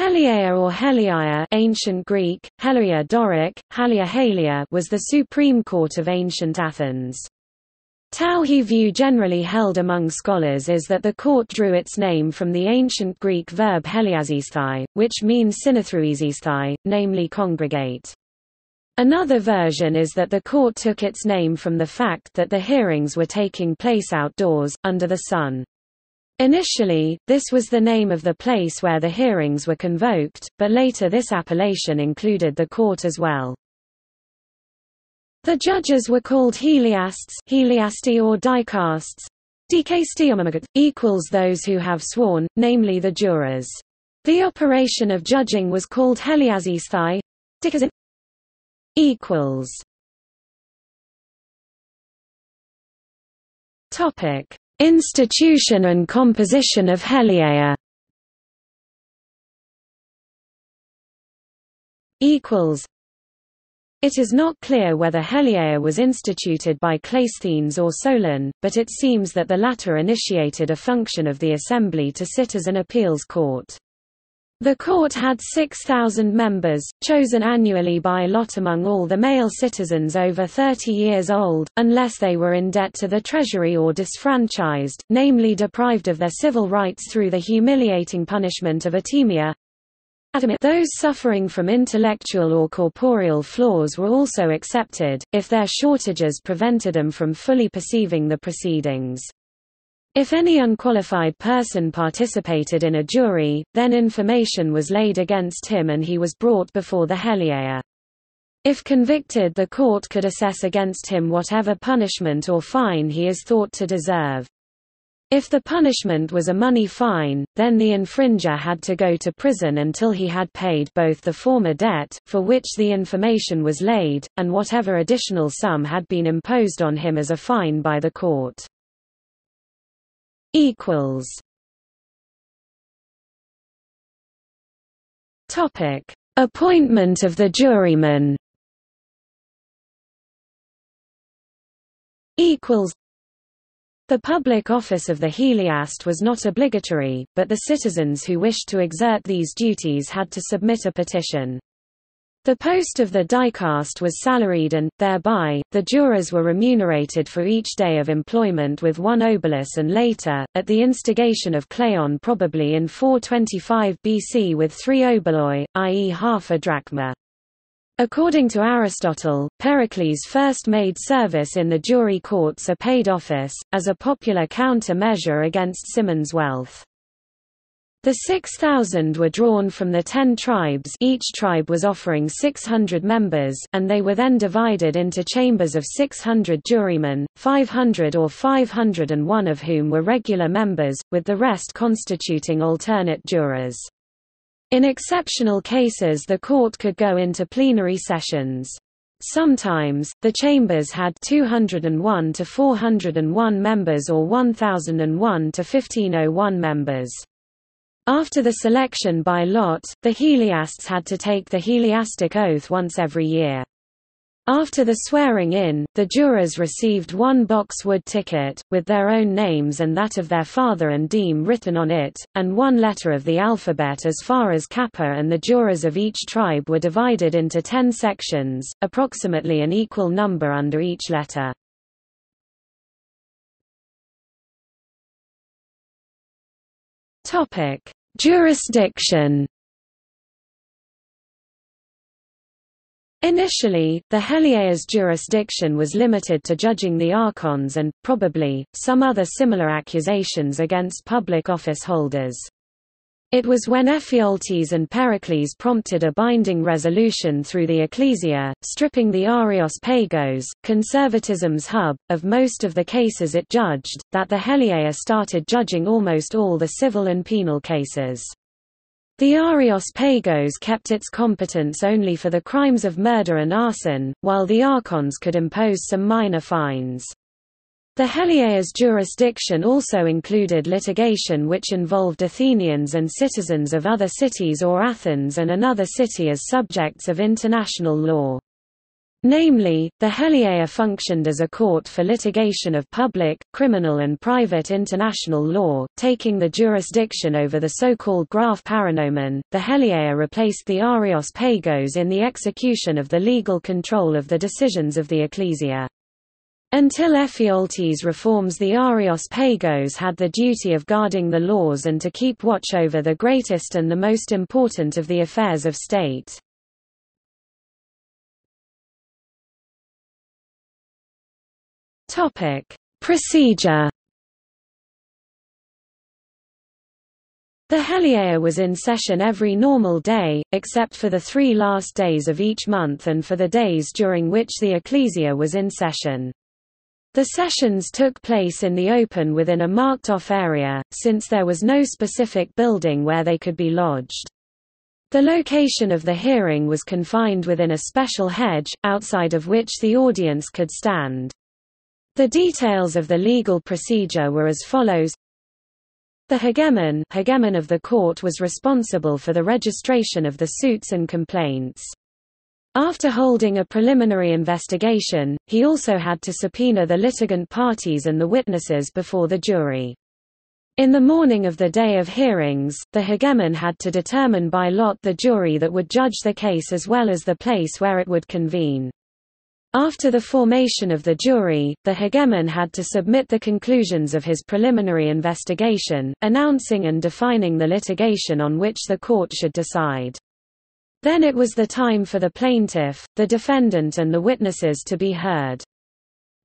Heliaea or Heliaia ancient Greek, Helia Doric, Halia Halia was the supreme court of ancient Athens. Tauhi view generally held among scholars is that the court drew its name from the ancient Greek verb heliasisthai, which means synethruisisthai, namely congregate. Another version is that the court took its name from the fact that the hearings were taking place outdoors, under the sun. Initially, this was the name of the place where the hearings were convoked, but later this appellation included the court as well. The judges were called heliasts heliasti or dicasts, equals those who have sworn, namely the jurors. The operation of judging was called heliasisthai equals Topic: Institution and composition of Heliaea equals it is not clear whether Heliaea was instituted by Cleisthenes or Solon, but it seems that the latter initiated a function of the assembly to sit as an appeals court. The court had 6,000 members, chosen annually by lot among all the male citizens over 30 years old, unless they were in debt to the treasury or disfranchised, namely deprived of their civil rights through the humiliating punishment of atimia, those suffering from intellectual or corporeal flaws were also accepted, if their shortages prevented them from fully perceiving the proceedings. If any unqualified person participated in a jury, then information was laid against him and he was brought before the Heliaea. If convicted the court could assess against him whatever punishment or fine he is thought to deserve. If the punishment was a money fine, then the infringer had to go to prison until he had paid both the former debt, for which the information was laid, and whatever additional sum had been imposed on him as a fine by the court. Topic: Appointment of the jurymen. Equals the public office of the Heliast was not obligatory, but the citizens who wished to exert these duties had to submit a petition. The post of the dicast was salaried and, thereby, the jurors were remunerated for each day of employment with one obolus and later, at the instigation of Cleon probably in 425 BC with three oboloi, i.e. half a drachma. According to Aristotle, Pericles first made service in the jury courts a paid office, as a popular counter-measure against Cimon's wealth. The 6,000 were drawn from the ten tribes each tribe was offering 600 members and they were then divided into chambers of 600 jurymen, 500 or 501 of whom were regular members, with the rest constituting alternate jurors. In exceptional cases the court could go into plenary sessions. Sometimes, the chambers had 201 to 401 members or 1001 to 1501 members. After the selection by lot, the Heliasts had to take the Heliastic oath once every year. After the swearing-in, the jurors received one boxwood ticket, with their own names and that of their father and deme written on it, and one letter of the alphabet as far as Kappa and the jurors of each tribe were divided into ten sections, approximately an equal number under each letter. Jurisdiction Initially, the Heliaea's jurisdiction was limited to judging the archons and, probably, some other similar accusations against public office holders. It was when Ephialtes and Pericles prompted a binding resolution through the Ecclesia, stripping the Areios Pagos, conservatism's hub, of most of the cases it judged, that the Heliaea started judging almost all the civil and penal cases. The Areios Pagos kept its competence only for the crimes of murder and arson, while the Archons could impose some minor fines. The Heliaea's jurisdiction also included litigation which involved Athenians and citizens of other cities or Athens and another city as subjects of international law. Namely, the Heliaea functioned as a court for litigation of public, criminal and private international law, taking the jurisdiction over the so-called graph paranomen. The Heliaea replaced the Areios Pagos in the execution of the legal control of the decisions of the ecclesia. Until Ephialtes reforms the Areios Pagos had the duty of guarding the laws and to keep watch over the greatest and the most important of the affairs of state. Procedure. The Heliaea was in session every normal day, except for the three last days of each month and for the days during which the ecclesia was in session. The sessions took place in the open within a marked-off area, since there was no specific building where they could be lodged. The location of the hearing was confined within a special hedge, outside of which the audience could stand. The details of the legal procedure were as follows. The hegemon, hegemon of the court was responsible for the registration of the suits and complaints. After holding a preliminary investigation, he also had to subpoena the litigant parties and the witnesses before the jury. In the morning of the day of hearings, the hegemon had to determine by lot the jury that would judge the case as well as the place where it would convene. After the formation of the jury, the hegemon had to submit the conclusions of his preliminary investigation, announcing and defining the litigation on which the court should decide. Then it was the time for the plaintiff, the defendant and the witnesses to be heard.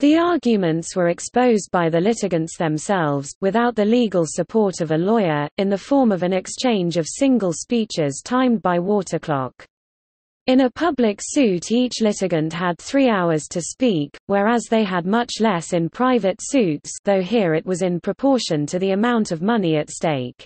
The arguments were exposed by the litigants themselves, without the legal support of a lawyer, in the form of an exchange of single speeches timed by water clock. In a public suit each litigant had three hours to speak, whereas they had much less in private suits though here it was in proportion to the amount of money at stake.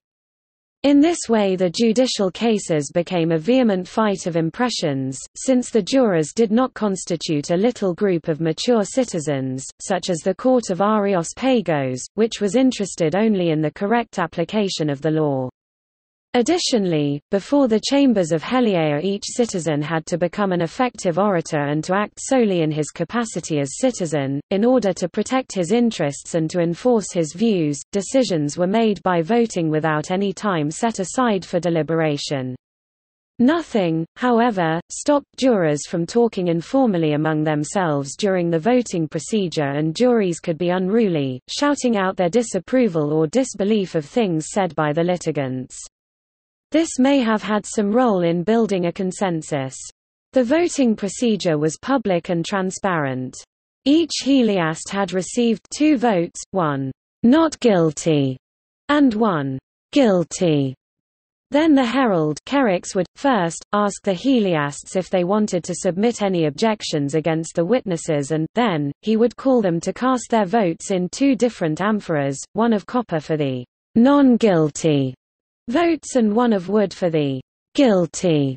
In this way the judicial cases became a vehement fight of impressions, since the jurors did not constitute a little group of mature citizens, such as the court of Areios Pagos, which was interested only in the correct application of the law. Additionally, before the chambers of Heliaea each citizen had to become an effective orator and to act solely in his capacity as citizen, in order to protect his interests and to enforce his views, decisions were made by voting without any time set aside for deliberation. Nothing, however, stopped jurors from talking informally among themselves during the voting procedure and juries could be unruly, shouting out their disapproval or disbelief of things said by the litigants. This may have had some role in building a consensus. The voting procedure was public and transparent. Each Heliast had received two votes, one, not guilty, and one, guilty. Then the herald would, first, ask the Heliasts if they wanted to submit any objections against the witnesses and, then, he would call them to cast their votes in two different amphoras, one of copper for the non-guilty votes and one of wood for the guilty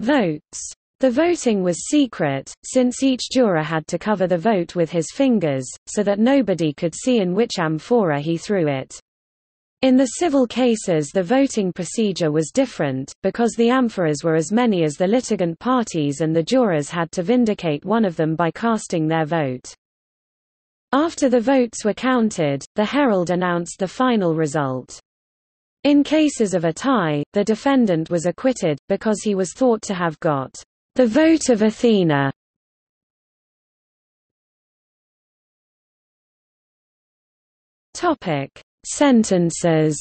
votes. The voting was secret, since each juror had to cover the vote with his fingers, so that nobody could see in which amphora he threw it. In the civil cases the voting procedure was different, because the amphoras were as many as the litigant parties and the jurors had to vindicate one of them by casting their vote. After the votes were counted, the herald announced the final result. In cases of a tie, the defendant was acquitted, because he was thought to have got the vote of Athena. Topic: Sentences.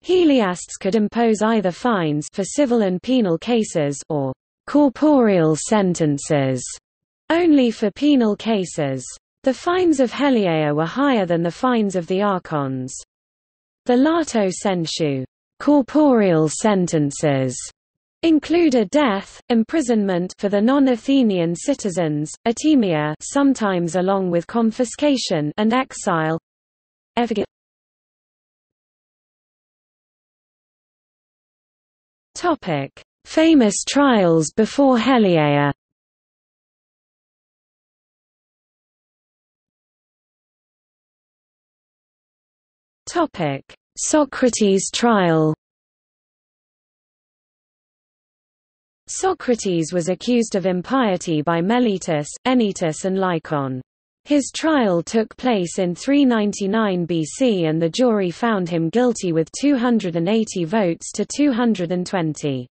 Heliasts could impose either fines for civil and penal cases or corporeal sentences only for penal cases. The fines of Heliaea were higher than the fines of the archons. The lato sensu corporeal sentences included death, imprisonment for the non-Athenian citizens, atimia sometimes along with confiscation and exile. Topic: Famous trials before Heliaea. Socrates trial. Socrates was accused of impiety by Meletus, Anytus and Lycon. His trial took place in 399 BC and the jury found him guilty with 280 votes to 220.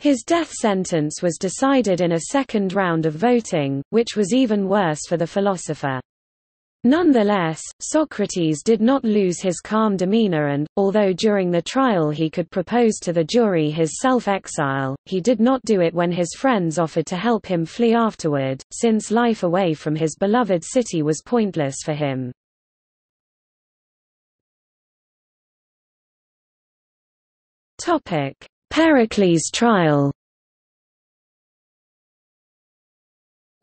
His death sentence was decided in a second round of voting, which was even worse for the philosopher. Nonetheless, Socrates did not lose his calm demeanor and, although during the trial he could propose to the jury his self-exile, he did not do it when his friends offered to help him flee afterward, since life away from his beloved city was pointless for him. Pericles' trial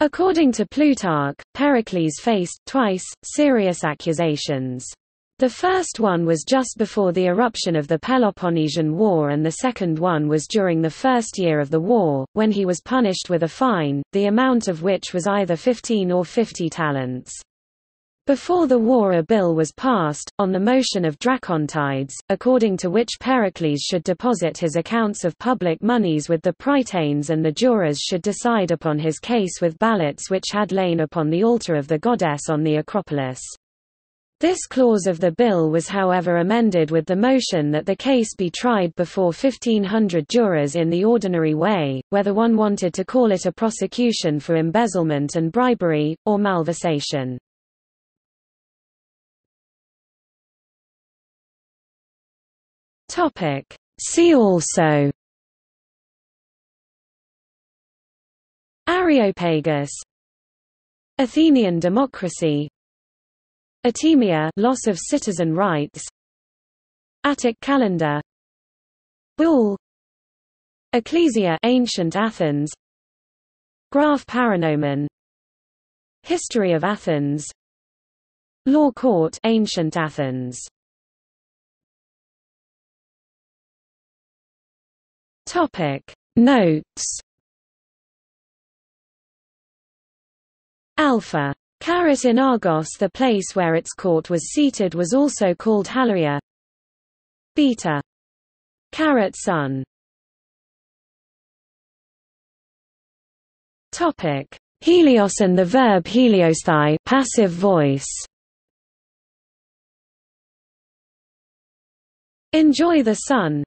According to Plutarch, Pericles faced, twice, serious accusations. The first one was just before the eruption of the Peloponnesian War and the second one was during the first year of the war, when he was punished with a fine, the amount of which was either 15 or 50 talents. Before the war a bill was passed, on the motion of Dracontides, according to which Pericles should deposit his accounts of public moneys with the prytanes and the jurors should decide upon his case with ballots which had lain upon the altar of the goddess on the Acropolis. This clause of the bill was however amended with the motion that the case be tried before 1500 jurors in the ordinary way, whether one wanted to call it a prosecution for embezzlement and bribery, or malversation. Topic. See also. Areopagus. Athenian democracy. Atimia loss of citizen rights. Attic calendar. Boule. Ecclesia ancient Athens. Graph Paranomon History of Athens. Law court ancient Athens Topic Notes Alpha. Carat in Argos the place where its court was seated was also called Haleia. Beta. Carat Sun. Topic Helios and the verb heliosthai passive voice. Enjoy the sun.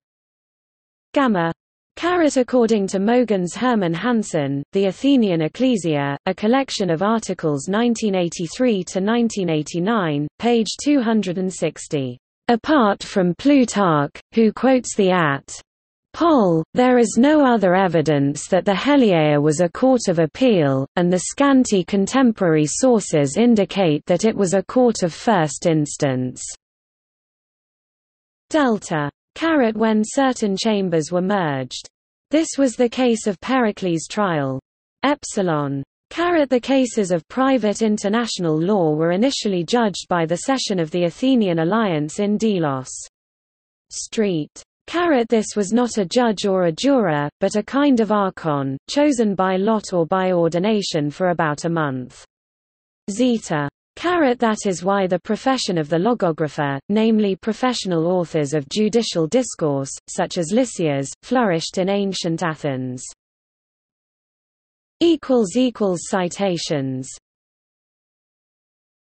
Gamma Carat according to Mogens Hermann Hansen, The Athenian Ecclesia, a collection of articles 1983–1989, page 260. Apart from Plutarch, who quotes the at. Pol, there is no other evidence that the Heliaea was a court of appeal, and the scanty contemporary sources indicate that it was a court of first instance. Delta carat when certain chambers were merged. This was the case of Pericles' trial. Epsilon. Carat the cases of private international law were initially judged by the session of the Athenian alliance in Delos. Street. Carat this was not a judge or a juror, but a kind of archon, chosen by lot or by ordination for about a month. Zeta. Carat that is why the profession of the logographer, namely professional authors of judicial discourse, such as Lysias, flourished in ancient Athens. Citations